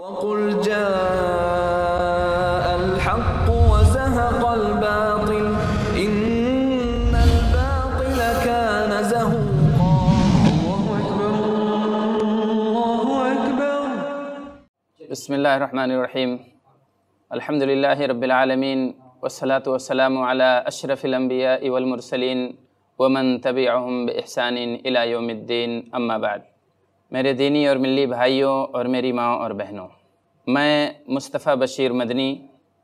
وقل جاء الحق وزهق الباطل. إن الباطل كان زهوقا. الله أكبر الله أكبر بسم الله الرحمن الرحيم. الحمد لله رب العالمين والصلاة والسلام على أشرف الأنبياء والمرسلين ومن تبعهم بإحسان إلى يوم الدين أما بعد. میرے دینی اور ملی بھائیوں اور میری ماں اور بہنوں، میں مصطفیٰ بشیر مدنی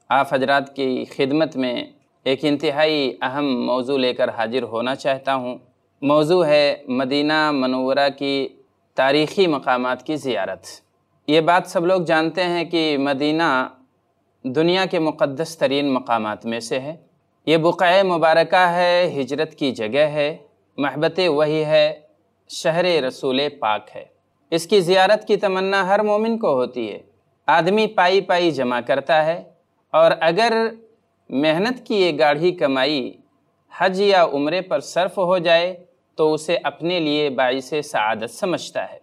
آپ حضرات کی خدمت میں ایک انتہائی اہم موضوع لے کر حاضر ہونا چاہتا ہوں۔ موضوع ہے مدینہ منورہ کی تاریخی مقامات کی زیارت۔ یہ بات سب لوگ جانتے ہیں کہ مدینہ دنیا کے مقدس ترین مقامات میں سے ہے۔ یہ بقعہ مبارکہ ہے، ہجرت کی جگہ ہے، محبت وہی ہے، شہر رسول پاک ہے۔ اس کی زیارت کی تمنا ہر مومن کو ہوتی ہے۔ آدمی پائی پائی جمع کرتا ہے اور اگر محنت کی یہ گاڑھی کمائی حج یا عمرے پر صرف ہو جائے تو اسے اپنے لیے باعث سعادت سمجھتا ہے۔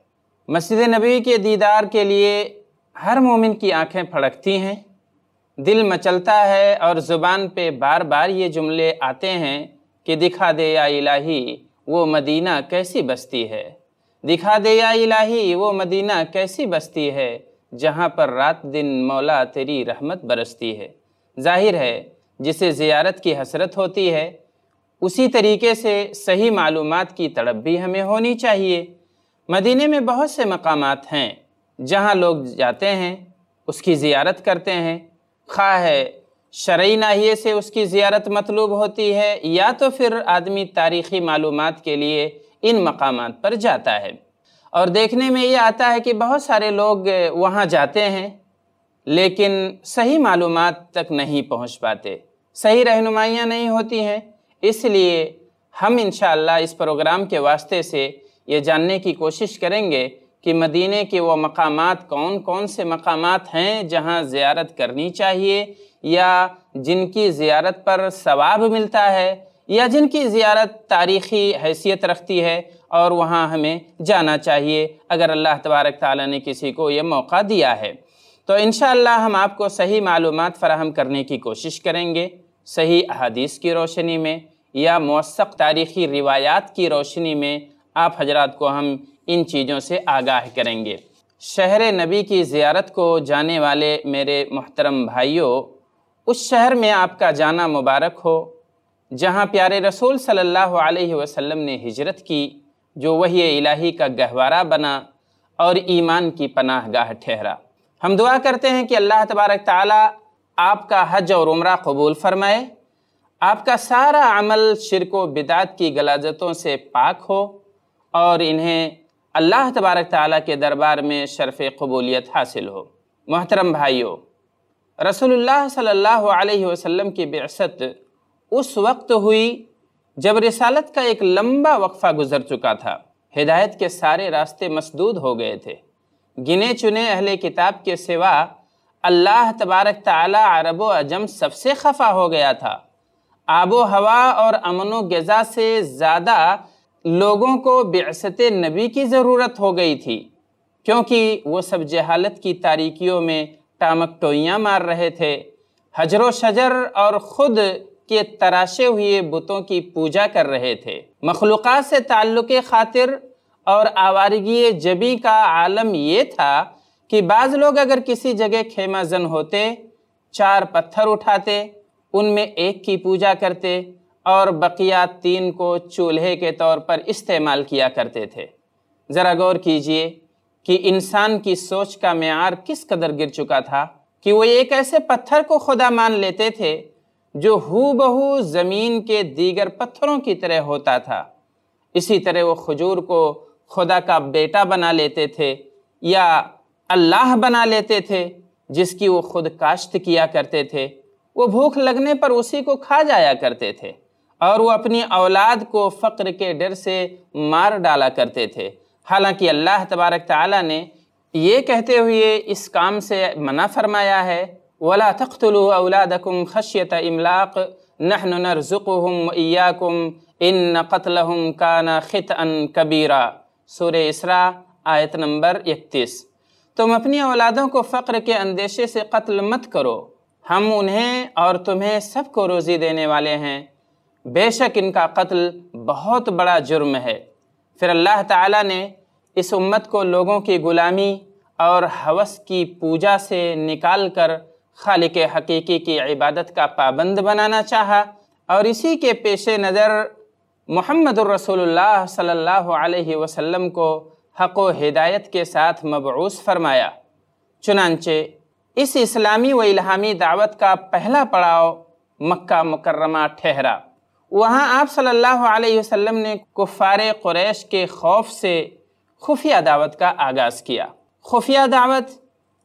مسجد نبی کے دیدار کے لیے ہر مومن کی آنکھیں پھڑکتی ہیں۔ دل مچلتا ہے اور زبان پہ بار بار یہ جملے آتے ہیں کہ دکھا دے یا الہی، وہ مدینہ کیسی بستی ہے۔ دکھا دے یا الہی، وہ مدینہ کیسی بستی ہے جہاں پر رات دن مولا تیری رحمت برستی ہے؟ ظاہر ہے، جسے زیارت کی حسرت ہوتی ہے، اسی طریقے سے صحیح معلومات کی تڑپ بھی ہمیں ہونی چاہیے۔ مدینہ میں بہت سے مقامات ہیں جہاں لوگ جاتے ہیں، اس کی زیارت کرتے ہیں۔ خواہ ہے، شرعی ناحیے سے اس کی زیارت مطلوب ہوتی ہے یا تو پھر آدمی تاریخی معلومات کے لیے ان مقامات پر جاتا ہے۔ اور دیکھنے میں یہ آتا ہے کہ بہت سارے لوگ وہاں جاتے ہیں، لیکن صحیح معلومات تک نہیں پہنچ پاتے۔ صحیح رہنمائیاں نہیں ہوتی ہیں۔ اس لیے ہم انشاءاللہ اس پروگرام کے واسطے سے یہ جاننے کی کوشش کریں گے کہ مدینہ کے وہ مقامات کون کون سے مقامات ہیں جہاں زیارت کرنی چاہیے یا جن کی زیارت پر ثواب ملتا ہے۔ یا جن کی زیارت تاریخی حیثیت رکھتی ہے اور وہاں ہمیں جانا چاہیے اگر اللہ تبارک تعالیٰ نے کسی کو یہ موقع دیا ہے۔ تو انشاءاللہ ہم آپ کو صحیح معلومات فراہم کرنے کی کوشش کریں گے۔ صحیح احادیث کی روشنی میں یا موثق تاریخی روایات کی روشنی میں آپ حضرات کو ہم ان چیزوں سے آگاہ کریں گے۔ شہر نبی کی زیارت کو جانے والے میرے محترم بھائیوں اس شہر میں آپ کا جانا مبارک ہو۔ جہاں پیارے رسول صلی اللہ علیہ وسلم نے ہجرت کی، جو وہی الہی کا گہوارہ بنا اور ایمان کی پناہ گاہ ٹھہرا۔ ہم دعا کرتے ہیں کہ اللہ تبارک تعالیٰ آپ کا حج اور عمرہ قبول فرمائے۔ آپ کا سارا عمل شرک و بدعت کی غلاظتوں سے پاک ہو اور انہیں اللہ تبارک تعالیٰ کے دربار میں شرف قبولیت حاصل ہو۔ محترم بھائیوں رسول اللہ صلی اللہ علیہ وسلم کی بعثت اس وقت ہوئی جب رسالت کا ایک لمبا وقفہ گزر چکا تھا۔ ہدایت کے سارے راستے مسدود ہو گئے تھے۔ گنے چنے اہل کتاب کے سوا اللہ تبارک تعالیٰ عرب و عجم سب سے خفا ہو گیا تھا۔ آب و ہوا اور امن و غذا سے زیادہ لوگوں کو بعثت نبی کی ضرورت ہو گئی تھی۔ کیونکہ وہ سب جہالت کی تاریکیوں میں ٹامک ٹوئیاں مار رہے تھے۔ حجر و شجر اور خود کے تراشے ہوئے بتوں کی پوجا کر رہے تھے۔ مخلوقات سے تعلق خاطر اور آوارگی جبی کا عالم یہ تھا کہ بعض لوگ اگر کسی جگہ خیمہ زن ہوتے، چار پتھر اٹھاتے، ان میں ایک کی پوجا کرتے اور بقیات تین کو چولہے کے طور پر استعمال کیا کرتے تھے۔ ذرا غور کیجیے کہ انسان کی سوچ کا معیار کس قدر گر چکا تھا کہ وہ ایک ایسے پتھر کو خدا مان لیتے تھے جو ہو بہو زمین کے دیگر پتھروں کی طرح ہوتا تھا۔ اسی طرح وہ خجور کو خدا کا بیٹا بنا لیتے تھے یا اللہ بنا لیتے تھے، جس کی وہ خود کاشت کیا کرتے تھے۔ وہ بھوک لگنے پر اسی کو کھا جایا کرتے تھے اور وہ اپنی اولاد کو فقر کے ڈر سے مار ڈالا کرتے تھے۔ حالانکہ اللہ تبارک تعالیٰ نے یہ کہتے ہوئے اس کام سے منع فرمایا ہے وَلَا تَقْتُلُوا أَوْلَادَكُمْ خَشْيَةَ إِمْلَاقٍ، نَحْنُ نَرْزُقُهُمْ وَإِيَّاكُمْ، إِنَّ قَتْلَهُمْ كَانَ خِطْأً كَبِيرًا. سورہ اسراء، آیت نمبر اکتیس۔ تم اپنی اولادوں کو فقر کے اندیشے سے قتل مت کرو۔ ہم انہیں اور تمہیں سب کو روزی دینے والے ہیں۔ بے شک ان کا قتل بہت بڑا جرم ہے۔ پھر اللہ تعالیٰ نے اس امت کو لوگوں کی غلامی اور حوث کی پوجا سے نکال کر خالق حقیقی کی عبادت کا پابند بنانا چاہا اور اسی کے پیش نظر محمد الرسول اللہ صلی اللہ علیہ وسلم کو حق و ہدایت کے ساتھ مبعوث فرمایا۔ چنانچہ، اس اسلامی و الہامی دعوت کا پہلا پڑاؤ مکہ مکرمہ ٹھہرا۔ وہاں آپ صلی اللہ علیہ وسلم نے کفار قریش کے خوف سے خفیہ دعوت کا آغاز کیا۔ خفیہ دعوت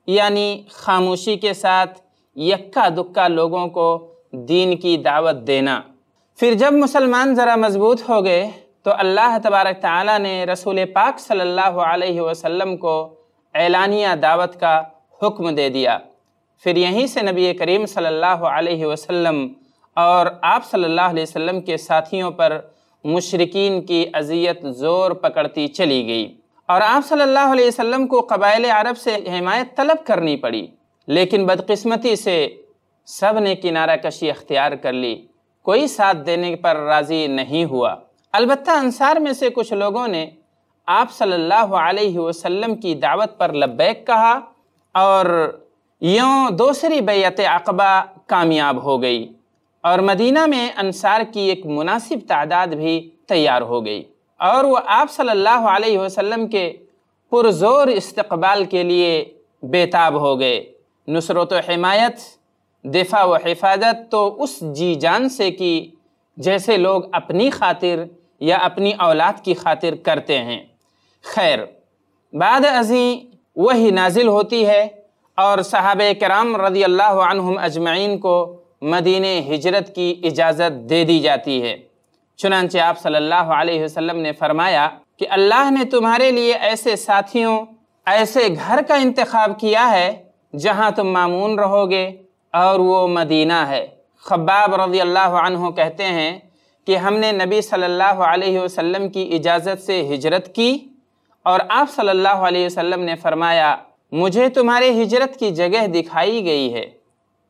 یعنی خاموشی کے ساتھ یکا دکا لوگوں کو دین کی دعوت دینا۔ پھر جب مسلمان ذرا مضبوط ہو گئے، تو اللہ تبارک تعالیٰ نے رسول پاک صلی اللہ علیہ وسلم کو اعلانیہ دعوت کا حکم دے دیا۔ پھر یہیں سے نبی کریم صلی اللہ علیہ وسلم اور آپ صلی اللہ علیہ وسلم کے ساتھیوں پر مشرقین کی اذیت زور پکڑتی چلی گئی۔ اور آپ صلی اللہ علیہ وسلم کو قبائل عرب سے حمایت طلب کرنی پڑی، لیکن بدقسمتی سے سب نے کنارہ کشی اختیار کر لی۔ کوئی ساتھ دینے پر راضی نہیں ہوا۔ البتہ انصار میں سے کچھ لوگوں نے آپ صلی اللہ علیہ وسلم کی دعوت پر لبیک کہا اور یوں دوسری بیعت عقبہ کامیاب ہو گئی اور مدینہ میں انصار کی ایک مناسب تعداد بھی تیار ہو گئی۔ اور وہ آپ صلی اللہ علیہ وسلم کے پرزور استقبال کے لیے بیتاب ہو گئے۔ نصرت و حمایت، دفاع و حفاظت تو اس جی جان سے کی جیسے لوگ اپنی خاطر یا اپنی اولاد کی خاطر کرتے ہیں۔ خیر، بعد ازیں وہی نازل ہوتی ہے اور صحابہ کرام رضی اللہ عنہم اجمعین کو مدینہ ہجرت کی اجازت دے دی جاتی ہے۔ چنانچہ آپ صلی اللہ علیہ وسلم نے فرمایا کہ اللہ نے تمہارے لیے ایسے ساتھیوں، ایسے گھر کا انتخاب کیا ہے جہاں تم معمون رہو گے اور وہ مدینہ ہے۔ خباب رضی اللہ عنہ کہتے ہیں کہ ہم نے نبی صلی اللہ علیہ وسلم کی اجازت سے ہجرت کی اور آپ صلی اللہ علیہ وسلم نے فرمایا، مجھے تمہارے ہجرت کی جگہ دکھائی گئی ہے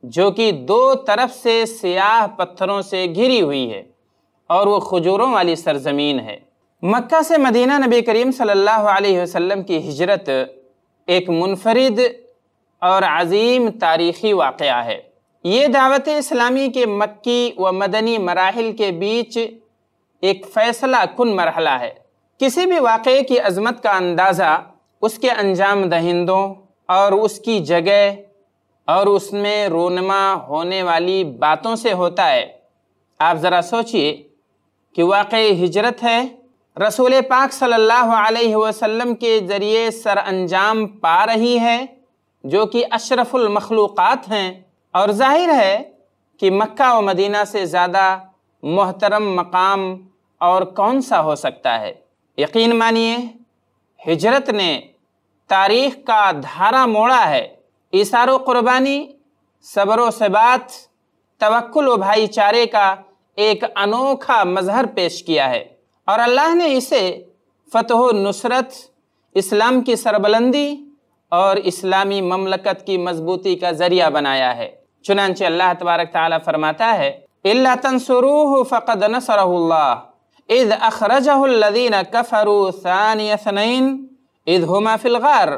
جو کہ دو طرف سے سیاہ پتھروں سے گھری ہوئی ہے۔ اور وہ خجوروں والی سرزمین ہے۔ مکہ سے مدینہ نبی کریم صلی اللہ علیہ وسلم کی ہجرت ایک منفرد اور عظیم تاریخی واقعہ ہے۔ یہ دعوت اسلامی کے مکی و مدنی مراحل کے بیچ ایک فیصلہ کن مرحلہ ہے۔ کسی بھی واقعے کی عظمت کا اندازہ اس کے انجام دہندوں اور اس کی جگہ اور اس میں رونما ہونے والی باتوں سے ہوتا ہے۔ آپ ذرا سوچئے کہ واقعی ہجرت ہے۔ رسول پاک صلی اللہ علیہ وسلم کے ذریعے سر انجام پا رہی ہے، جو کہ اشرف المخلوقات ہیں۔ اور ظاہر ہے کہ مکہ و مدینہ سے زیادہ محترم مقام اور کون سا ہو سکتا ہے۔ یقین مانیے، ہجرت نے تاریخ کا دھارا موڑا ہے۔ اثار و قربانی، صبر و ثبات، توکل و بھائی چارے کا ایک انوکھا مظہر پیش کیا ہے۔ اور اللہ نے اسے فتح و نصرت اسلام کی سربلندی اور اسلامی مملکت کی مضبوطی کا ذریعہ بنایا ہے۔ چنانچہ اللہ تبارک تعالیٰ فرماتا ہے إِلَّا تَنْصُرُوهُ فَقَدْ نَصَرَهُ اللَّهِ إِذْ أَخْرَجَهُ الَّذِينَ كَفَرُوا ثَانِيَ اثْنَيْنِ إِذْ هُمَا فِي الْغَارِ۔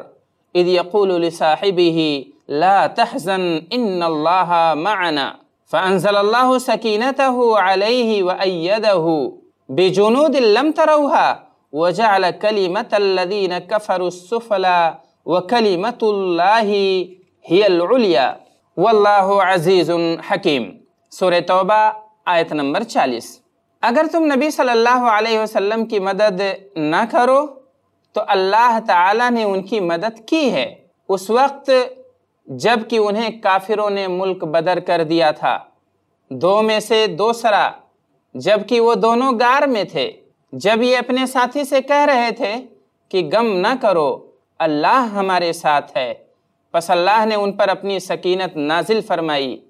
إِذْ يَقُولُ لِصَاحِبِهِ، لَا تَحْزَنْ إِنَّ اللَّهَ مَعَنَا فَأَنزَلَ اللَّهُ سَكِينَتَهُ عَلَيْهِ وَأَيَّدَهُ بِجُنُودٍ لَمْ تَرَوْهَا وَجَعَلَ كَلِمَةَ الَّذِينَ كَفَرُوا السُّفْلَى وَكَلِمَةُ اللَّهِ هِيَ الْعُلْيَا وَاللَّهُ عَزِيزٌ حَكِيمٌ سورہ توبہ آیت نمبر چالیس۔ اگر تم نبی صلی اللہ علیہ وسلم کی مدد نہ کرو تو اللہ تعالیٰ نے ان کی مدد کی ہے۔ اس وقت جبکہ انہیں کافروں نے ملک بدر کر دیا تھا۔ دو میں سے دو سرا جبکہ وہ دونوں گار میں تھے۔ جب یہ اپنے ساتھی سے کہہ رہے تھے کہ غم نہ کرو، اللہ ہمارے ساتھ ہے۔ پس اللہ نے ان پر اپنی سکینت نازل فرمائی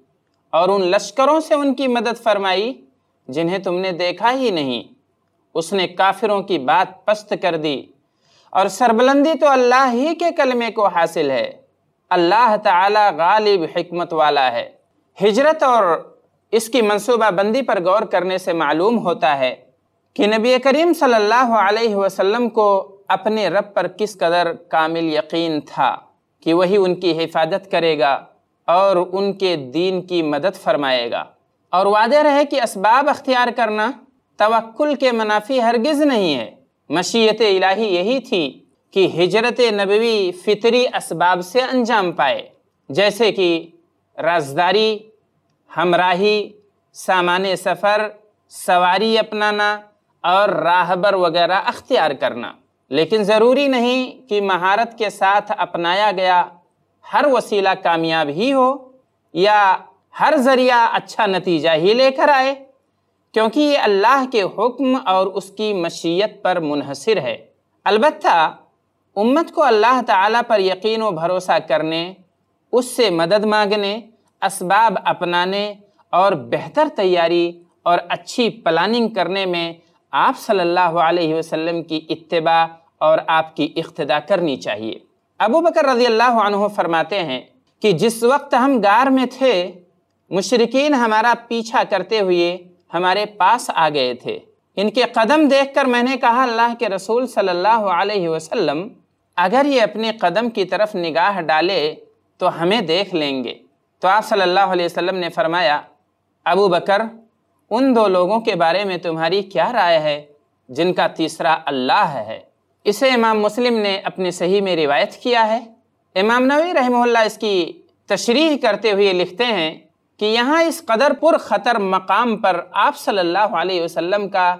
اور ان لشکروں سے ان کی مدد فرمائی جنہیں تم نے دیکھا ہی نہیں۔ اس نے کافروں کی بات پست کر دی۔ اور سربلندی تو اللہ ہی کے کلمے کو حاصل ہے۔ اللہ تعالی غالب حکمت والا ہے۔ ہجرت اور اس کی منصوبہ بندی پر غور کرنے سے معلوم ہوتا ہے کہ نبی کریم صلی اللہ علیہ وسلم کو اپنے رب پر کس قدر کامل یقین تھا کہ وہی ان کی حفاظت کرے گا اور ان کے دین کی مدد فرمائے گا۔ اور وعدہ رہے کہ اسباب اختیار کرنا توکل کے منافی ہرگز نہیں ہے۔ مشیت الہی یہی تھی کہ ہجرت نبوی فطری اسباب سے انجام پائے، جیسے کہ رازداری، ہمراہی، سامان سفر، سواری اپنانا اور راہبر وغیرہ اختیار کرنا۔ لیکن ضروری نہیں کہ مہارت کے ساتھ اپنایا گیا ہر وسیلہ کامیاب ہی ہو یا ہر ذریعہ اچھا نتیجہ ہی لے کر آئے، کیونکہ یہ اللہ کے حکم اور اس کی مشیت پر منحصر ہے۔ البتہ امت کو اللہ تعالیٰ پر یقین و بھروسہ کرنے، اس سے مدد مانگنے، اسباب اپنانے اور بہتر تیاری اور اچھی پلاننگ کرنے میں آپ صلی اللہ علیہ وسلم کی اتباع اور آپ کی اقتدا کرنی چاہیے۔ ابو بکر رضی اللہ عنہ فرماتے ہیں کہ جس وقت ہم گار میں تھے مشرقین ہمارا پیچھا کرتے ہوئے ہمارے پاس آ گئے تھے۔ ان کے قدم دیکھ کر میں نے کہا، اللہ کے رسول صلی اللہ علیہ وسلم اگر یہ اپنے قدم کی طرف نگاہ ڈالے تو ہمیں دیکھ لیں گے۔ تو آپ صلی اللہ علیہ وسلم نے فرمایا، ابو بکر، ان دو لوگوں کے بارے میں تمہاری کیا رائے ہے جن کا تیسرا اللہ ہے؟ اسے امام مسلم نے اپنی صحیح میں روایت کیا ہے۔ امام نوی رحمہ اللہ اس کی تشریح کرتے ہوئے لکھتے ہیں کہ یہاں اس قدر پر خطر مقام پر آپ صلی اللہ علیہ وسلم کا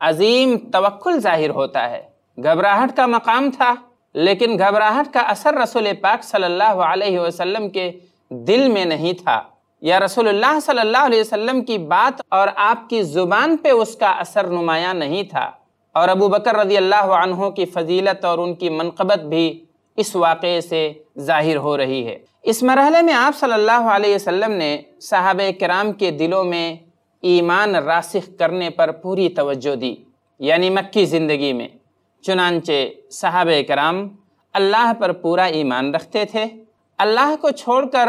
عظیم توکل ظاہر ہوتا ہے۔ گھبراہٹ کا مقام تھا۔ لیکن گھبراہٹ کا اثر رسول پاک صلی اللہ علیہ وسلم کے دل میں نہیں تھا۔ یا رسول اللہ صلی اللہ علیہ وسلم کی بات اور آپ کی زبان پہ اس کا اثر نمایاں نہیں تھا۔ اور ابو بکر رضی اللہ عنہ کی فضیلت اور ان کی منقبت بھی اس واقعے سے ظاہر ہو رہی ہے۔ اس مرحلے میں آپ صلی اللہ علیہ وسلم نے صحابہ کرام کے دلوں میں ایمان راسخ کرنے پر پوری توجہ دی یعنی مکی زندگی میں۔ چنانچہ صحابہ کرام اللہ پر پورا ایمان رکھتے تھے، اللہ کو چھوڑ کر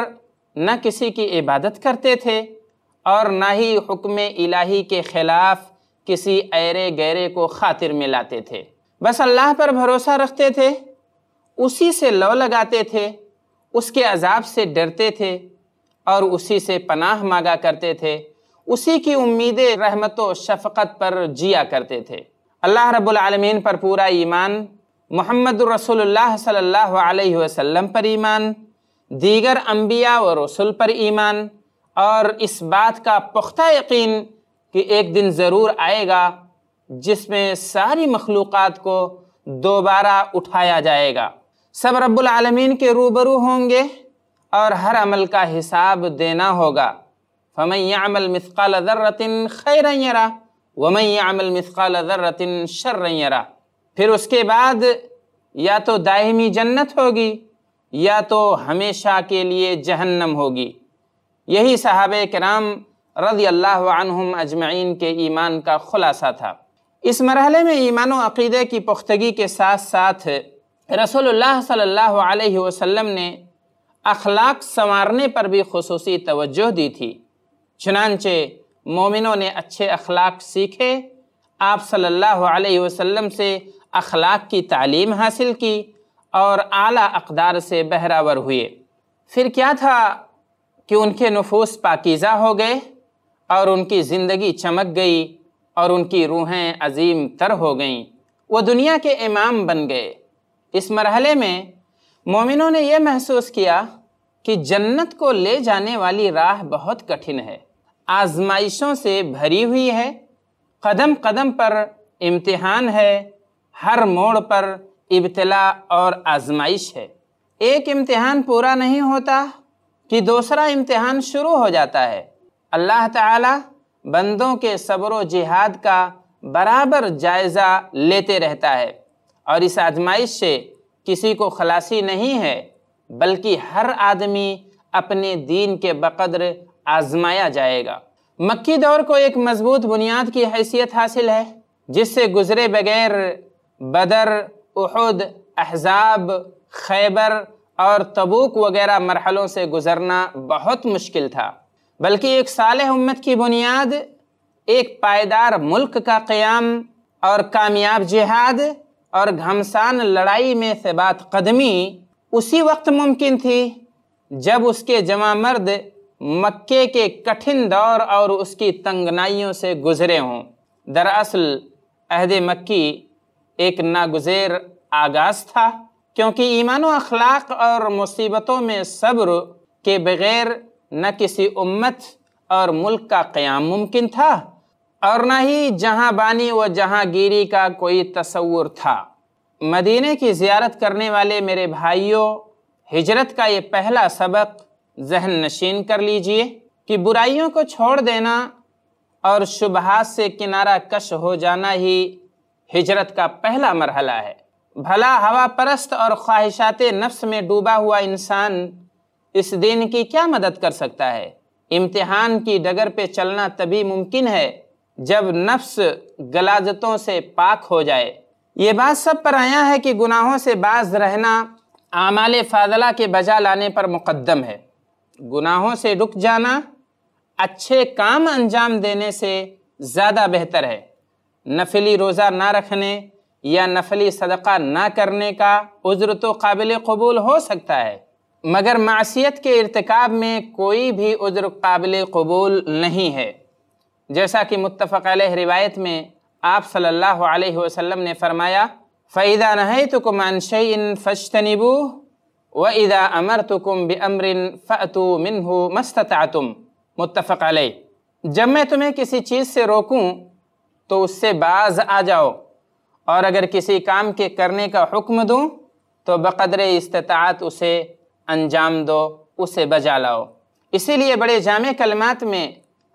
نہ کسی کی عبادت کرتے تھے اور نہ ہی حکم الہی کے خلاف کسی ایرے گیرے کو خاطر میں لاتے تھے۔ بس اللہ پر بھروسہ رکھتے تھے، اسی سے لو لگاتے تھے، اس کے عذاب سے ڈرتے تھے اور اسی سے پناہ مانگا کرتے تھے۔ اسی کی امید رحمت و شفقت پر جیا کرتے تھے۔ اللہ رب العالمین پر پورا ایمان، محمد الرسول اللہ صلی اللہ علیہ وسلم پر ایمان، دیگر انبیاء و رسول پر ایمان، اور اس بات کا پختہ یقین کہ ایک دن ضرور آئے گا جس میں ساری مخلوقات کو دوبارہ اٹھایا جائے گا۔ سب رب العالمین کے روبرو ہوں گے اور ہر عمل کا حساب دینا ہوگا۔ فَمَنْ يَعْمَلْ مِثْقَالَ ذَرَّةٍ خَيْرًا يَرَى وَمَنْ يَعْمَلْ مِثْقَالَ ذَرَّةٍ شَرًّا يَرَى پھر اس کے بعد یا تو دائمی جنت ہوگی، یا تو ہمیشہ کے لیے جہنم ہوگی۔ یہی صحابہ کرام رضی اللہ عنہم اجمعین کے ایمان کا خلاصہ تھا۔ اس مرحلے میں ایمان و عقیدے کی پختگی کے ساتھ ساتھ رسول اللہ صلی اللہ علیہ وسلم نے اخلاق سنوارنے پر بھی خصوصی توجہ دی تھی۔ چنانچہ مومنوں نے اچھے اخلاق سیکھے، آپ صلی اللہ علیہ وسلم سے اخلاق کی تعلیم حاصل کی اور اعلیٰ اقدار سے بہراور ہوئے۔ پھر کیا تھا کہ ان کے نفوس پاکیزہ ہو گئے اور ان کی زندگی چمک گئی اور ان کی روحیں عظیم تر ہو گئیں۔ وہ دنیا کے امام بن گئے۔ اس مرحلے میں مومنوں نے یہ محسوس کیا کہ جنت کو لے جانے والی راہ بہت کٹھن ہے۔ آزمائشوں سے بھری ہوئی ہے۔ قدم قدم پر امتحان ہے۔ ہر موڑ پر ابتلا اور آزمائش ہے۔ ایک امتحان پورا نہیں ہوتا کہ دوسرا امتحان شروع ہو جاتا ہے۔ اللہ تعالی بندوں کے صبر و جہاد کا برابر جائزہ لیتے رہتا ہے۔ اور اس آزمائش سے کسی کو خلاصی نہیں ہے، بلکہ ہر آدمی اپنے دین کے بقدر آزمایا جائے گا۔ مکی دور کو ایک مضبوط بنیاد کی حیثیت حاصل ہے، جس سے گزرے بغیر بدر، احد، احزاب، خیبر اور تبوک وغیرہ مرحلوں سے گزرنا بہت مشکل تھا۔ بلکہ ایک صالح امت کی بنیاد، ایک پائیدار ملک کا قیام اور کامیاب جہاد اور گھمسان لڑائی میں ثبات قدمی اسی وقت ممکن تھی جب اس کے جمع مرد مکے کے کٹھن دور اور اس کی تنگنائیوں سے گزرے ہوں۔ دراصل عہد مکی ایک ناگزیر آغاز تھا، کیونکہ ایمان و اخلاق اور مصیبتوں میں صبر کے بغیر نہ کسی امت اور ملک کا قیام ممکن تھا اور نہ ہی جہاں بانی و جہاں گیری کا کوئی تصور تھا۔ مدینہ کی زیارت کرنے والے میرے بھائیوں، ہجرت کا یہ پہلا سبق ذہن نشین کر لیجیے کہ برائیوں کو چھوڑ دینا اور شبہات سے کنارہ کش ہو جانا ہی ہجرت کا پہلا مرحلہ ہے۔ بھلا ہوا پرست اور خواہشات نفس میں ڈوبا ہوا انسان اس دین کی کیا مدد کر سکتا ہے؟ امتحان کی ڈگر پہ چلنا تبھی ممکن ہے جب نفس گلازتوں سے پاک ہو جائے۔ یہ بات سب پر آیا ہے کہ گناہوں سے باز رہنا اعمال فاضلہ کے بجا لانے پر مقدم ہے۔ گناہوں سے رک جانا اچھے کام انجام دینے سے زیادہ بہتر ہے۔ نفلی روزہ نہ رکھنے یا نفلی صدقہ نہ کرنے کا عذر تو قابل قبول ہو سکتا ہے، مگر معصیت کے ارتکاب میں کوئی بھی عذر قابل قبول نہیں ہے۔ جیسا کہ متفق علیہ روایت میں آپ صلی اللہ علیہ وسلم نے فرمایا، فَإِذَا نَهَيْتُكُمْ عَنْ شَيْءٍ فَاجْتَنِبُوهُ وَإِذَا أَمَرْتُكُمْ بِأَمْرٍ فَأْتُوا مِنْهُ مَسْتَطَعْتُمْ متفق علیہ جب میں تمہیں کسی چیز سے روکوں، تو اس سے باز آ جاؤ۔ اور اگر کسی کام کے کرنے کا حکم دوں، تو بقدر استطاعت اسے انجام دو، اسے بجا لاؤ۔ اسی لیے بڑے جامع کلمات میں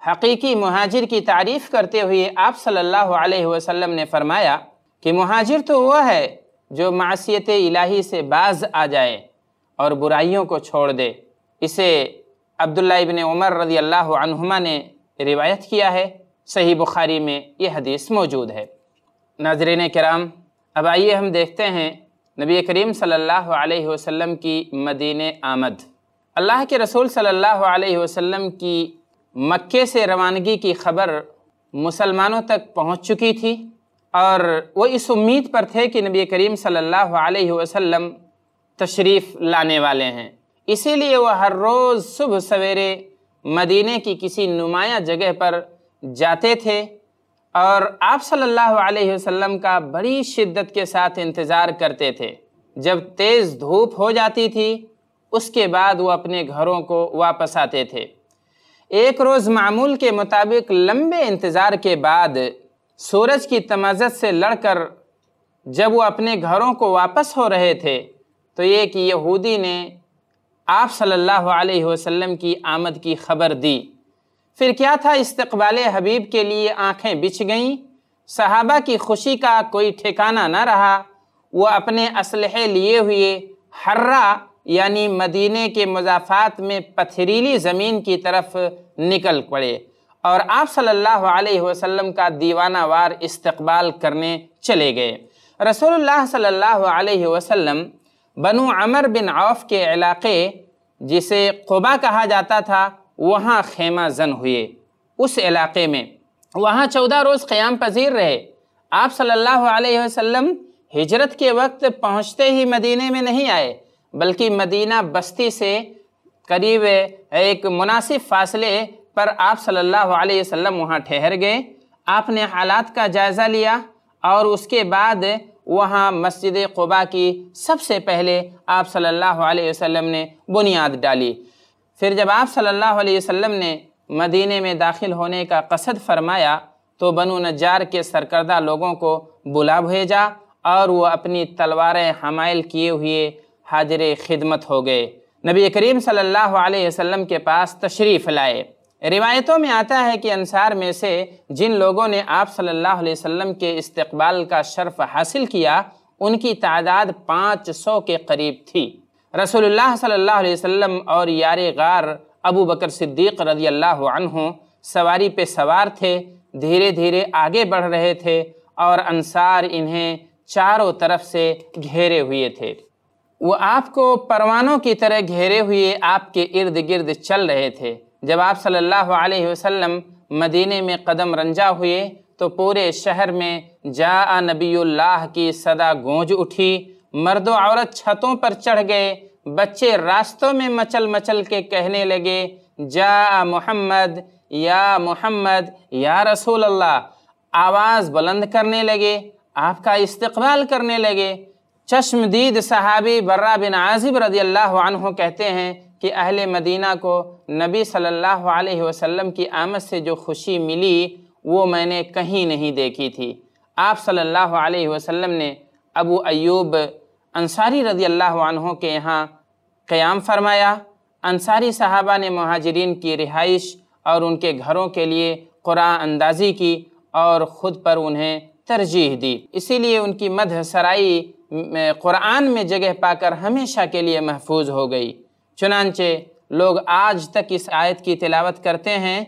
حقیقی مہاجر کی تعریف کرتے ہوئے آپ صلی اللہ علیہ وسلم نے فرمایا کہ مہاجر تو وہ ہے جو معصیت الہی سے باز آ جائے۔ اور برائیوں کو چھوڑ دے۔ اسے عبداللہ ابن عمر رضی اللہ عنہما نے روایت کیا ہے۔ صحیح بخاری میں یہ حدیث موجود ہے۔ ناظرین کرام، اب آئیے ہم دیکھتے ہیں نبی کریم صلی اللہ علیہ وسلم کی مدین آمد۔ اللہ کے رسول صلی اللہ علیہ وسلم کی مکے سے روانگی کی خبر مسلمانوں تک پہنچ چکی تھی اور وہ اس امید پر تھے کہ نبی کریم صلی اللہ علیہ وسلم تشریف لانے والے ہیں۔ اسی لیے وہ ہر روز صبح سویرے مدینہ کی کسی نمایاں جگہ پر جاتے تھے اور آپ صلی اللہ علیہ وسلم کا بڑی شدت کے ساتھ انتظار کرتے تھے۔ جب تیز دھوپ ہو جاتی تھی، اس کے بعد وہ اپنے گھروں کو واپس آتے تھے۔ ایک روز معمول کے مطابق لمبے انتظار کے بعد سورج کی تمازت سے لڑ کر جب وہ اپنے گھروں کو واپس ہو رہے تھے تو ایک یہودی نے آپ صلی اللہ علیہ وسلم کی آمد کی خبر دی۔ پھر کیا تھا استقبال حبیب کے لیے آنکھیں بچھ گئیں؟ صحابہ کی خوشی کا کوئی ٹھکانہ نہ رہا۔ وہ اپنے اسلحے لیے ہوئے حرہ یعنی مدینہ کے مضافات میں پتھریلی زمین کی طرف نکل پڑے اور آپ صلی اللہ علیہ وسلم کا دیوانہ وار استقبال کرنے چلے گئے۔ رسول اللہ صلی اللہ علیہ وسلم بنو عمر بن عوف کے علاقے جسے قبا کہا جاتا تھا، وہاں خیمہ زن ہوئے۔ اس علاقے میں۔ وہاں چودہ روز قیام پذیر رہے۔ آپ صلی اللہ علیہ وسلم ہجرت کے وقت پہنچتے ہی مدینہ میں نہیں آئے، بلکہ مدینہ بستی سے قریب ایک مناسب فاصلے پر آپ صلی اللہ علیہ وسلم وہاں ٹھہر گئے۔ آپ نے حالات کا جائزہ لیا اور اس کے بعد وہاں مسجد قبا کی سب سے پہلے آپ صلی اللہ علیہ وسلم نے بنیاد ڈالی۔ پھر جب آپ صلی اللہ علیہ وسلم نے مدینہ میں داخل ہونے کا قصد فرمایا، تو بنو نجار کے سرکردہ لوگوں کو بلا بھیجا اور وہ اپنی تلواریں حمائل کیے ہوئے حاضر خدمت ہو گئے۔ نبی کریم صلی اللہ علیہ وسلم کے پاس تشریف لائے۔ روایتوں میں آتا ہے کہ انصار میں سے جن لوگوں نے آپ صلی اللہ علیہ وسلم کے استقبال کا شرف حاصل کیا، ان کی تعداد پانچ سو کے قریب تھی۔ رسول اللہ صلی اللہ علیہ وسلم اور یار غار ابو بکر صدیق رضی اللہ عنہ سواری پہ سوار تھے، دھیرے دھیرے آگے بڑھ رہے تھے اور انصار انہیں چاروں طرف سے گھیرے ہوئے تھے۔ وہ آپ کو پروانوں کی طرح گھیرے ہوئے آپ کے ارد گرد چل رہے تھے۔ جب آپ صلی اللہ علیہ وسلم مدینے میں قدم رنجا ہوئے تو پورے شہر میں جا نبی اللہ کی صدا گونج اٹھی۔ مرد و عورت چھتوں پر چڑھ گئے، بچے راستوں میں مچل مچل کے کہنے لگے جا محمد، یا محمد، یا رسول اللہ۔ آواز بلند کرنے لگے، آپ کا استقبال کرنے لگے۔ چشم دید صحابی برہ بن عازب رضی اللہ عنہ کہتے ہیں کہ اہل مدینہ کو نبی صلی اللہ علیہ وسلم کی آمد سے جو خوشی ملی، وہ میں نے کہیں نہیں دیکھی تھی۔ آپ صلی اللہ علیہ وسلم نے ابو ایوب انصاری رضی اللہ عنہ کے یہاں قیام فرمایا۔ انصاری صحابہ نے مہاجرین کی رہائش اور ان کے گھروں کے لیے قرآن اندازی کی اور خود پر انہیں ترجیح دی۔ اسی لیے ان کی مدح سرائی قرآن میں جگہ پا کر ہمیشہ کے لیے محفوظ ہو گئی۔ چنانچہ لوگ آج تک اس آیت کی تلاوت کرتے ہیں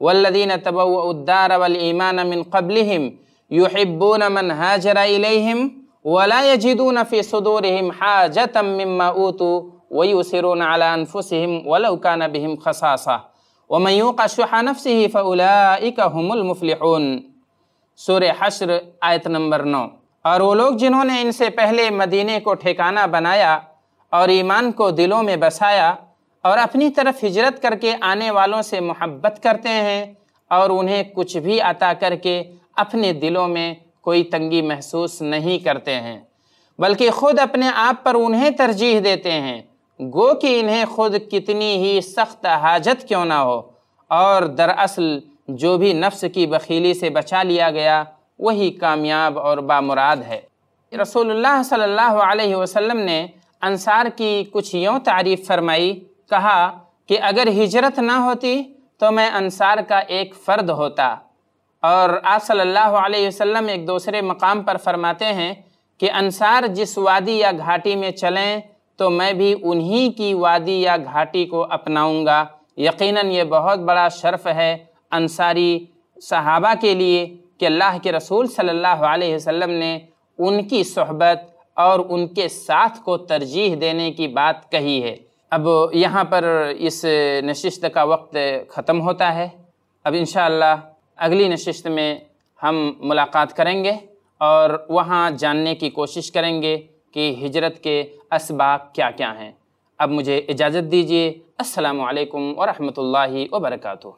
والذین تبوؤوا الدار والایمان من قبلہم یحبون من هاجر الیہم ولا يجدون في صدورهم حاجة مما اوتوا ويؤثرون على انفسهم ولو كان بهم خصاصة. ومن يوق شح نفسه فاولئك هم المفلحون. سورہ حشر آیت نمبر نو۔ اور وہ لوگ جنہوں نے ان سے پہلے مدینے کو ٹھکانہ بنایا اور ایمان کو دلوں میں بسایا اور اپنی طرف ہجرت کر کے آنے والوں سے محبت کرتے ہیں اور انہیں کچھ بھی عطا کر کے اپنے دلوں میں کوئی تنگی محسوس نہیں کرتے ہیں، بلکہ خود اپنے آپ پر انہیں ترجیح دیتے ہیں۔ گو کہ انہیں خود کتنی ہی سخت حاجت کیوں نہ ہو۔ اور دراصل جو بھی نفس کی بخیلی سے بچا لیا گیا، وہی کامیاب اور بامراد ہے۔ رسول اللہ صلی اللہ علیہ وسلم نے انصار کی کچھ یوں تعریف فرمائی، کہا کہ اگر ہجرت نہ ہوتی تو میں انصار کا ایک فرد ہوتا۔ اور آپ صلی اللہ علیہ وسلم ایک دوسرے مقام پر فرماتے ہیں کہ انصار جس وادی یا گھاٹی میں چلیں تو میں بھی انہی کی وادی یا گھاٹی کو اپناؤں گا۔ یقیناً یہ بہت بڑا شرف ہے انصاری صحابہ کے لیے کہ اللہ کے رسول صلی اللہ علیہ وسلم نے ان کی صحبت اور ان کے ساتھ کو ترجیح دینے کی بات کہی ہے۔ اب یہاں پر اس نشست کا وقت ختم ہوتا ہے۔ اب انشاءاللہ اگلی نشست میں ہم ملاقات کریں گے اور وہاں جاننے کی کوشش کریں گے کہ ہجرت کے اسباق کیا کیا ہیں۔ اب مجھے اجازت دیجیے السلام علیکم ورحمۃ اللہ وبرکاتہ۔